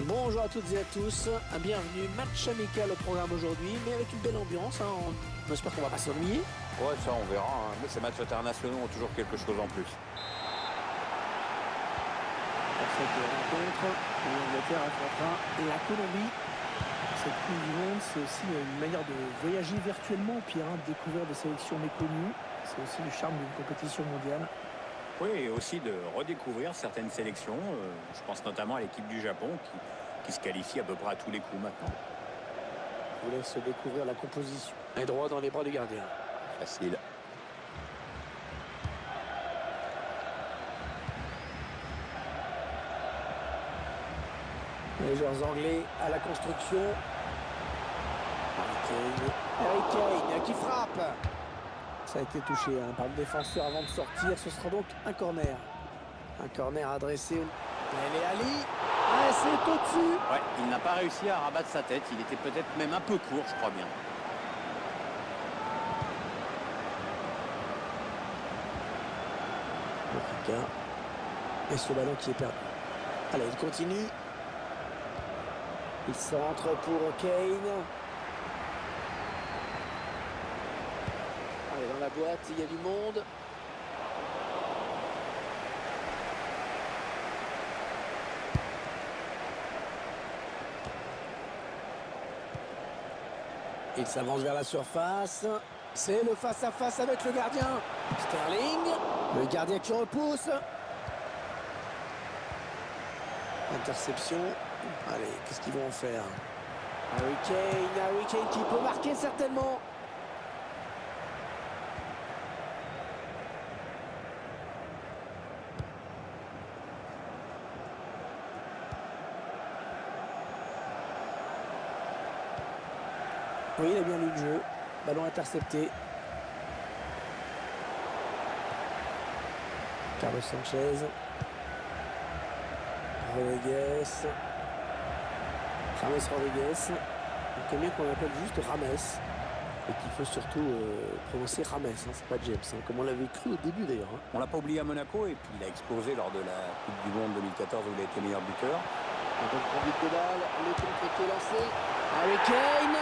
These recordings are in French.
Bonjour à toutes et à tous, bienvenue, match amical au programme aujourd'hui, mais avec une belle ambiance, hein. on espère qu'on va pas s'ennuyer. Ouais, ça on verra, hein. mais ces matchs internationaux ont toujours quelque chose en plus. Cette rencontre, l'Angleterre affrontera la Colombie. Cette Coupe du Monde, c'est aussi une manière de voyager virtuellement, puis hein, de découvrir des sélections méconnues. C'est aussi le charme d'une compétition mondiale. Oui, et aussi de redécouvrir certaines sélections. Euh, je pense notamment à l'équipe du Japon qui, qui se qualifie à peu près à tous les coups maintenant. Je vous laisse découvrir la composition. Et droit dans les bras du gardien. Facile. Les joueurs anglais à la construction. Harry Kane. Harry Kane qui frappe. Ça a été touché hein, par le défenseur avant de sortir. Ce sera donc un corner. Un corner adressé. Elle est Ali. Ah, c'est au-dessus. Ouais, il n'a pas réussi à rabattre sa tête. Il était peut-être même un peu court, je crois bien. Et ce ballon qui est perdu. Allez, il continue. Il centre pour Kane. Allez, dans boîte, il y a du monde. Il s'avance vers la surface. C'est le face-à-face avec le gardien. Sterling. Le gardien qui repousse. Interception. Allez, qu'est-ce qu'ils vont en faire? Harry Kane, Harry Kane qui peut marquer certainement. Oui, il a bien lu le jeu. Ballon intercepté. Carlos Sanchez. Rodriguez. James Rodriguez. Quelqu'un qu'on appelle juste Rames. Et qu'il faut surtout euh, prononcer Rames, hein, c'est pas James, hein, comme on l'avait cru au début d'ailleurs. hein. On l'a pas oublié à Monaco et puis il a explosé lors de la Coupe du Monde 2014 où il a été meilleur buteur. On donc prend but de balle, le contre qui est lancé. Harry Kane.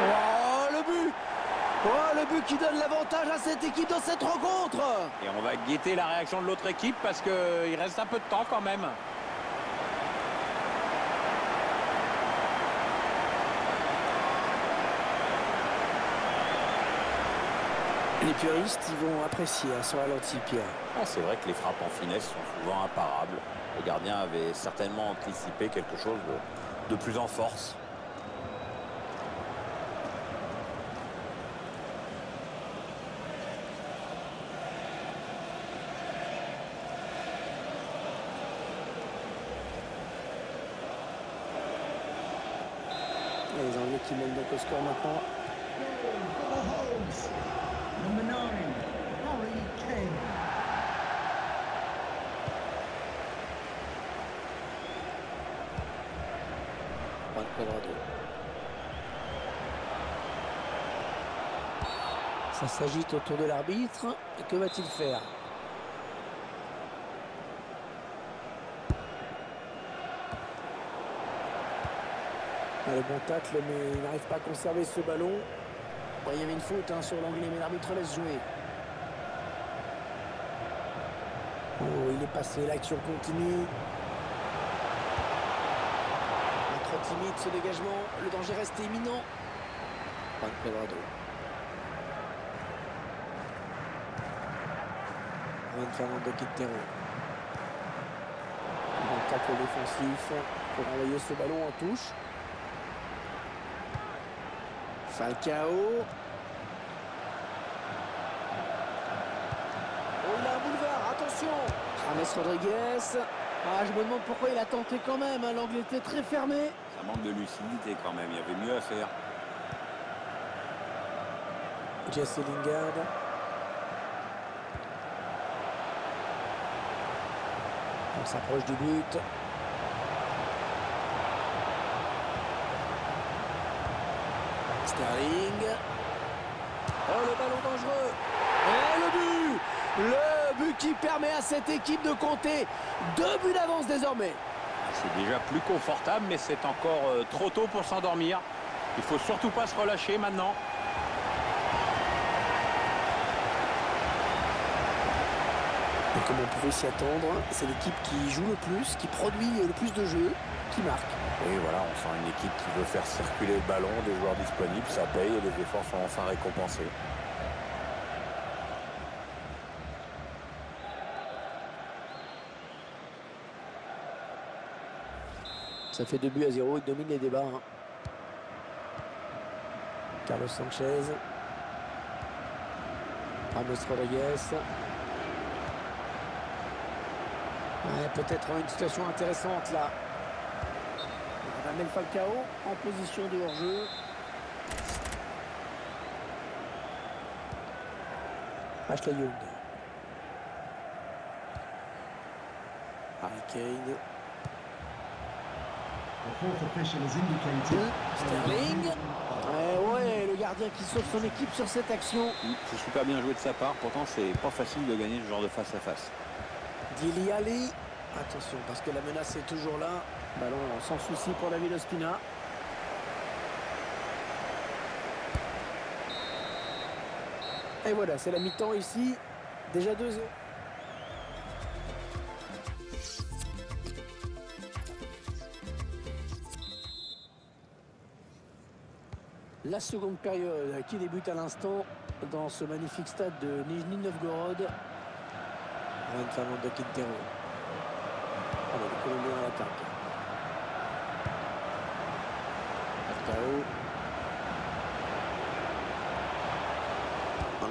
Oh, le but Oh, le but qui donne l'avantage à cette équipe dans cette rencontre Et on va guetter la réaction de l'autre équipe parce qu'il reste un peu de temps quand même. Les puristes, ils vont apprécier à son ralenti, Pierre. Ah, c'est vrai que les frappes en finesse sont souvent imparables. Le gardien avait certainement anticipé quelque chose de, de plus en force. Et les Anglais donc au score. Ça s'agite autour de l'arbitre. Que va-t-il faire? Le bon tacle, mais il n'arrive pas à conserver ce ballon. Bon, il y avait une faute hein, sur l'anglais, mais l'arbitre laisse jouer. Oh, il est passé, l'action continue. Un trop timide ce dégagement, le danger reste imminent. Juan Cuadrado. Juan Fernando Quintero. Bon tacle défensif pour envoyer ce ballon en touche. Falcao. Oh, il a un boulevard, attention James Rodriguez. Ah, je me demande pourquoi il a tenté quand même, hein, l'angle était très fermé. Ça manque de lucidité quand même, il y avait mieux à faire. Jesse Lingard. On s'approche du but. Sterling. Oh, le ballon dangereux. Et le but Le but qui permet à cette équipe de compter deux buts d'avance désormais. C'est déjà plus confortable, mais c'est encore euh, trop tôt pour s'endormir. Il faut surtout pas se relâcher maintenant. Et comme on pouvait s'y attendre, c'est l'équipe qui joue le plus, qui produit le plus de jeux, qui marque. Et voilà, on sent une équipe qui veut faire circuler le ballon, des joueurs disponibles, ça paye et les efforts sont enfin récompensés. Ça fait 2 buts à 0, il domine les débats. hein. Carlos Sanchez. Ramos Rodriguez. Ouais, Peut-être une situation intéressante là. Radamel Falcao en position de hors-jeu. Ashley Young. Harry Kane. The fourth official has indicated. Sterling. Ouais, ouais, le gardien qui sauve son équipe sur cette action. C'est super bien joué de sa part. Pourtant, c'est pas facile de gagner ce genre de face à face. Dili Ali. Attention, parce que la menace est toujours là. Ballon sans souci pour David Ospina. Et voilà, c'est la mi-temps ici. Déjà 2-0. La seconde période qui débute à l'instant dans ce magnifique stade de Nijni Novgorod. Juan Fernando Quintero. Allez, à l'attaque.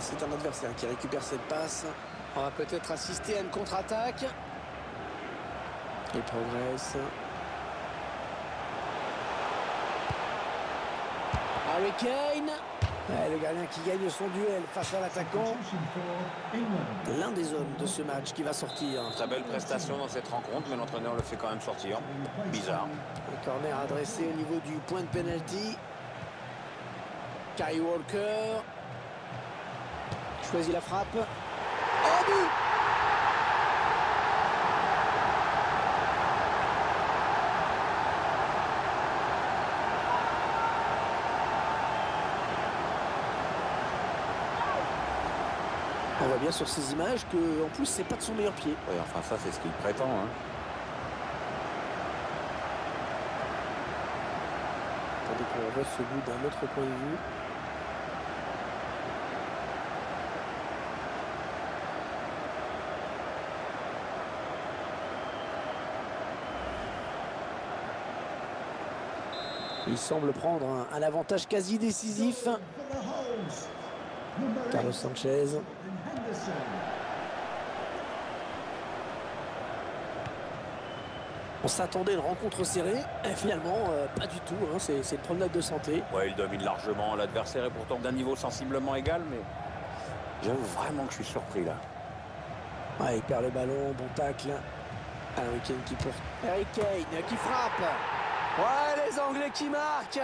C'est un adversaire qui récupère cette passe. On va peut-être assister à une contre-attaque. Il progresse. Harry Kane. Ouais, le gardien qui gagne son duel face à l'attaquant. L'un des hommes de ce match qui va sortir. Très belle prestation dans cette rencontre, mais l'entraîneur le fait quand même sortir. Bizarre. Le corner adressé au niveau du point de penalty. Kai Walker. Choisit la frappe. Oh but On voit bien sur ces images que en plus c'est pas de son meilleur pied. Oui, enfin ça c'est ce qu'il prétend. hein. Attendez qu'on revoie ce bout d'un autre point de vue. Il semble prendre un, un avantage quasi décisif. Carlos Sanchez. On s'attendait à une rencontre serrée. Et finalement, euh, pas du tout. hein. C'est une promenade de santé. Ouais, il domine largement. L'adversaire est pourtant d'un niveau sensiblement égal, mais j'avoue vraiment que je suis surpris là. Ouais, il perd le ballon, bon tacle. Qui porte. Harry Kane qui frappe. Ouais, les Anglais qui marquent.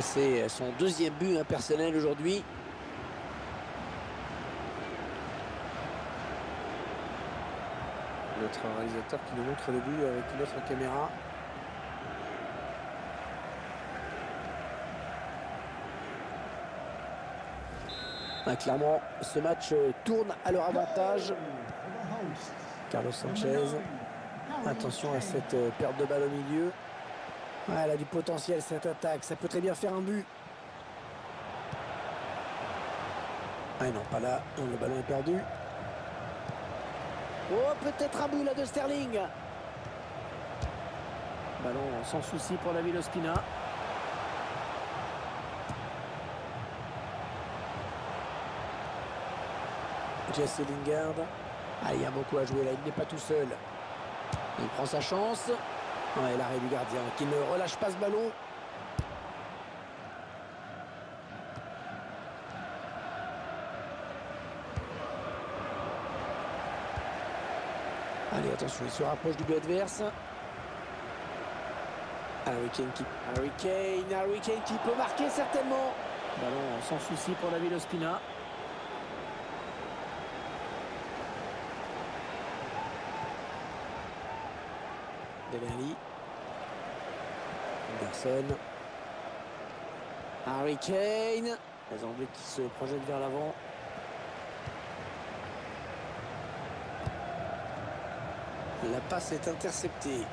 C'est son deuxième but hein, personnel aujourd'hui. Notre réalisateur qui nous montre le but avec une autre caméra. Ah, clairement, ce match euh, tourne à leur avantage. Carlos Sanchez. Attention à cette euh, perte de balle au milieu. Ah, elle a du potentiel cette attaque. Ça peut très bien faire un but. Ah non, pas là. Le ballon est perdu. Oh, peut-être un but là de Sterling. Ballon sans souci pour David Ospina. Jesse Lingard. Ah, il y a beaucoup à jouer là, il n'est pas tout seul. Il prend sa chance. Ouais, l'arrêt du gardien qui ne relâche pas ce ballon. Allez, attention, il se rapproche du but adverse. Harry Kane qui... Harry Kane, Harry Kane qui peut marquer certainement. Ballon sans souci pour David Ospina. Dele Alli. Anderson. Harry Kane. Les Anglais qui se projettent vers l'avant. La passe est interceptée.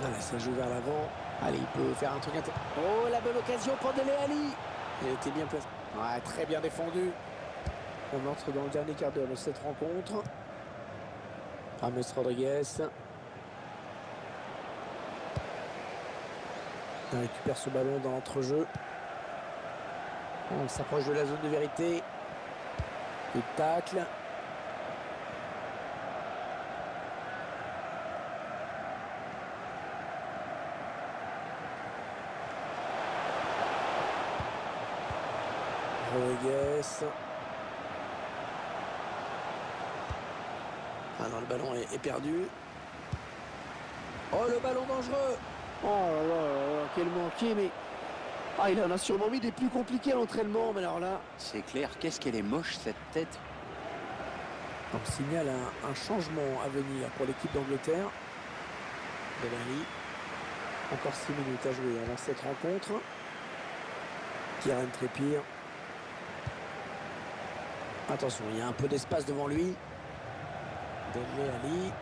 Voilà, ça joue vers l'avant. Allez, il peut faire un truc. Oh, la belle occasion pour Dele Alli. Il était bien placé. Ouais, très bien défendu. On entre dans le dernier quart d'heure de cette rencontre. Rames Rodriguez. Récupère ce ballon dans l'entrejeu. On s'approche de la zone de vérité. Il tacle. Rodriguez. Ah non, le ballon est, est perdu. Oh, le ballon dangereux Oh là là, là, là, quel manqué, mais... Ah, il en a sûrement mis des plus compliqués à l'entraînement, mais alors là... C'est clair, qu'est-ce qu'elle est moche cette tête On signale un, un changement à venir pour l'équipe d'Angleterre. Delali. Encore 6 minutes à jouer avant cette rencontre. Kieran Trépire. Attention, il y a un peu d'espace devant lui. Dele Ali.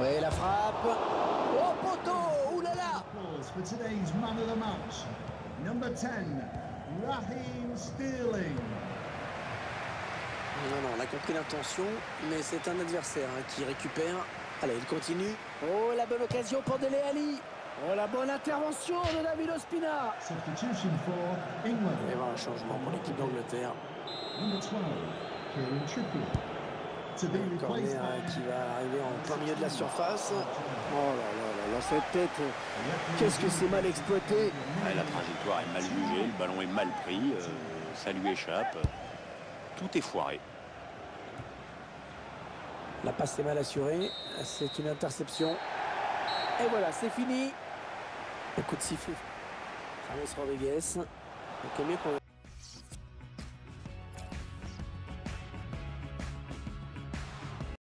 Ouais, la frappe. Oh, poteau Oulala Applause for today's man of the match. Number 10, Raheem Sterling. Non, non, on a compris l'intention, mais c'est un adversaire hein, qui récupère. Allez, il continue. Oh, la bonne occasion pour Dele Ali. Oh, la bonne intervention de David Ospina. Substitution for England. Il va y avoir un changement pour l'équipe d'Angleterre. Number 12, Kieran Trippier. Corner euh, qui va arriver en plein milieu de la surface. Oh là là là là, cette tête, euh, qu'est-ce que c'est mal exploité. Ouais, La trajectoire est mal jugée, le ballon est mal pris, euh, ça lui échappe. Tout est foiré. La passe est mal assurée. C'est une interception. Et voilà, c'est fini. Un coup de sifflet. Rodriguez. Donc, mieux qu'on-